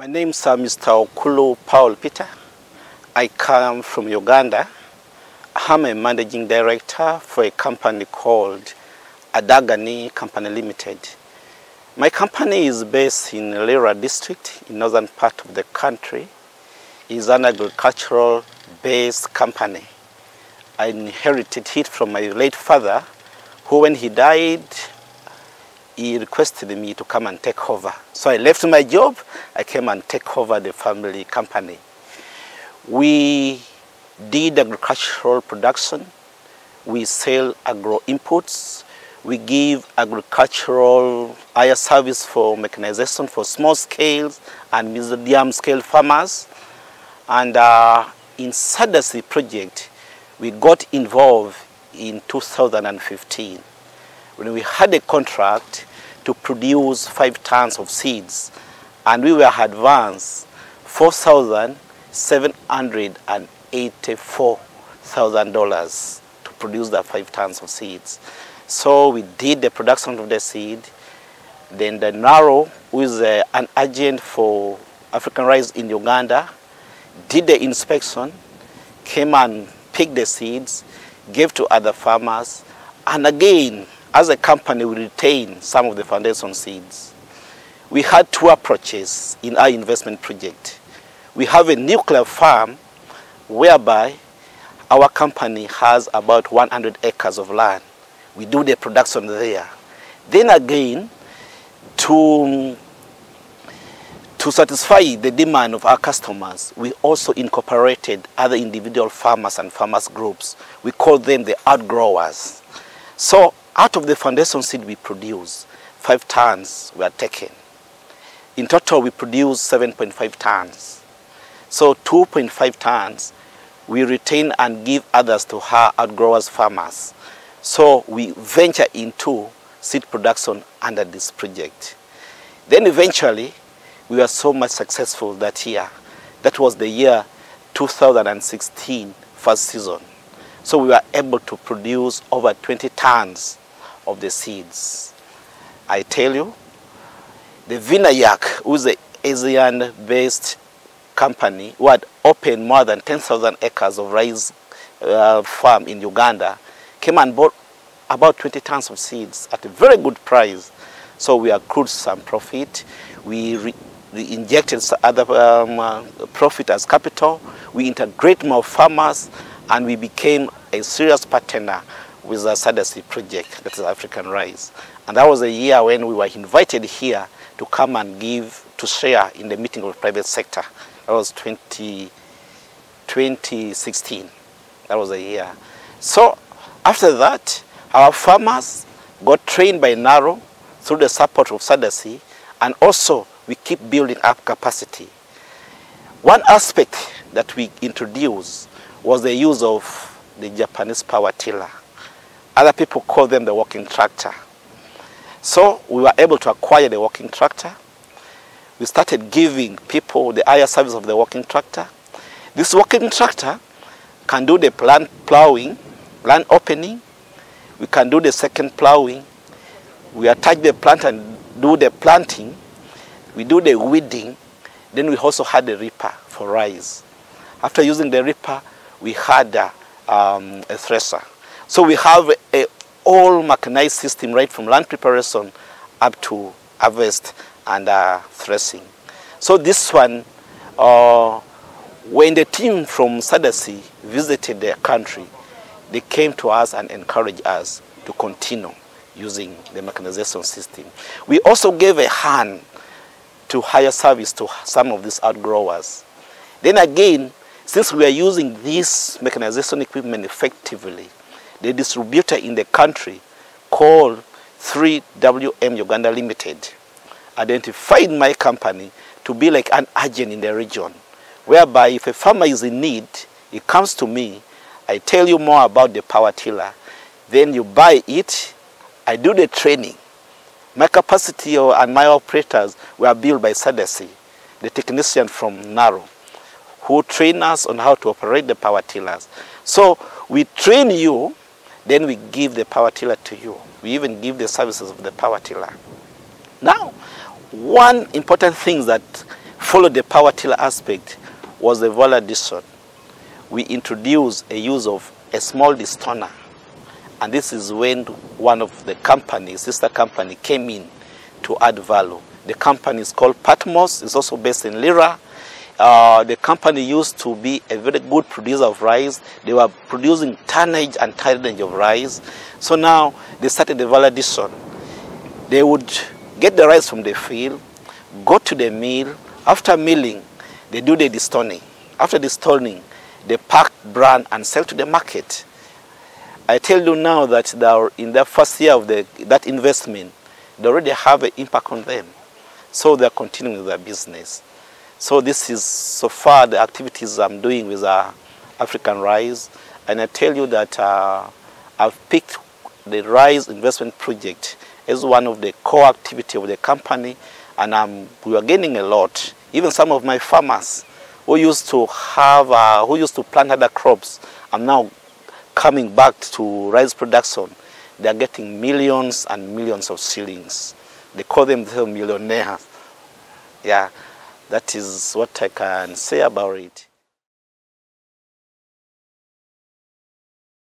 My name is Mr. Okullo Paul Peter. I come from Uganda. I'm a managing director for a company called Adag-Anii Company Limited. My company is based in Lira district in northern part of the country. It's an agricultural based company. I inherited it from my late father who when he died he requested me to come and take over. So I left my job, I came and take over the family company. We did agricultural production, we sell agro inputs, we give agricultural higher service for mechanization for small scale and medium scale farmers. And uh, in SARD-SC project, we got involved in 2015 when we had a contract to produce five tons of seeds and we were advanced $4,784,000 to produce the five tons of seeds. So we did the production of the seed. Then the NARO, who is uh, an agent for African rice in Uganda, did the inspection, came and picked the seeds, gave to other farmers, and again, as a company, we retain some of the foundation seeds. We had two approaches in our investment project. We have a nuclear farm whereby our company has about 100 acres of land. We do the production there. Then again, to, to satisfy the demand of our customers, we also incorporated other individual farmers and farmers groups. We call them the outgrowers. So out of the foundation seed we produce, five tons were taken. In total, we produce 7.5 tons. So 2.5 tons we retain and give others to our outgrowers farmers. So we venture into seed production under this project. Then eventually, we were so much successful that year. That was the year 2016 first season. So we were able to produce over 20 tons of the seeds. I tell you, the Vinayak, who's an Asian-based company who had opened more than 10,000 acres of rice uh, farm in Uganda, came and bought about 20 tons of seeds at a very good price. So we accrued some profit. We, re we injected other um, uh, profit as capital. We integrate more farmers and we became a serious partner with the SARD-SC project, that is African Rice. And that was a year when we were invited here to come and give, to share in the meeting of the private sector. That was 20, 2016. That was a year. So after that, our farmers got trained by NARO through the support of SARD-SC, and also we keep building up capacity. One aspect that we introduced was the use of the Japanese power tiller. Other people call them the walking tractor. So we were able to acquire the walking tractor. We started giving people the higher service of the walking tractor. This walking tractor can do the plant plowing, land opening. We can do the second plowing. We attach the plant and do the planting. We do the weeding. Then we also had the reaper for rice. After using the reaper, we had uh, um, a thresher. So we have a all mechanized system right from land preparation up to harvest and uh, threshing. So this one, uh, when the team from SARD-SC visited their country, they came to us and encouraged us to continue using the mechanization system. We also gave a hand to hire service to some of these outgrowers. Then again, since we are using this mechanization equipment effectively, the distributor in the country called 3WM Uganda Limited identified my company to be like an agent in the region, whereby if a farmer is in need, he comes to me, I tell you more about the power tiller, then you buy it, I do the training. My capacity and my operators were built by SARD-SC, the technician from NARO, who train us on how to operate the power tillers. So we train you then we give the power tiller to you. We even give the services of the power tiller. Now, one important thing that followed the power tiller aspect was the value addition. We introduced a use of a small destoner. And this is when one of the companies, sister company, came in to add value. The company is called Patmos. It's also based in Lira. Uh, the company used to be a very good producer of rice. They were producing tonnage and tonnage of rice. So now they started the value addition. They would get the rice from the field, go to the mill. After milling, they do the destoning. After destoning, they pack, brand, and sell to the market. I tell you now that in the first year of the, that investment, they already have an impact on them. So they are continuing their business. So this is so far the activities I'm doing with uh, African Rice. And I tell you that uh, I've picked the Rice Investment Project as one of the core activity of the company. And um, we are gaining a lot. Even some of my farmers who used to have, uh, who used to plant other crops, are now coming back to rice production. They are getting millions and millions of shillings. They call themselves millionaires. Yeah, that is what I can say about it.